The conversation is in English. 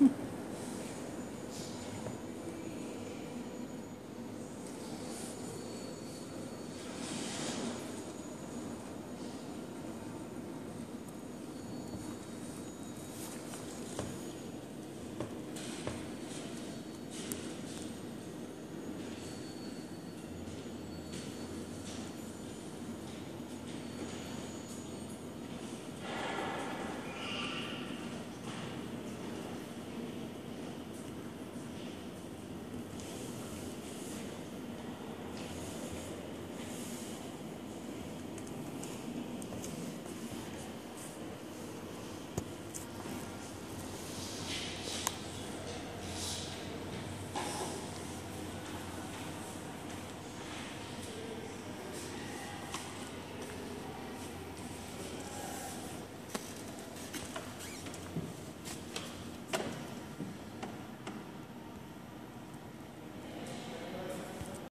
Mm-hmm.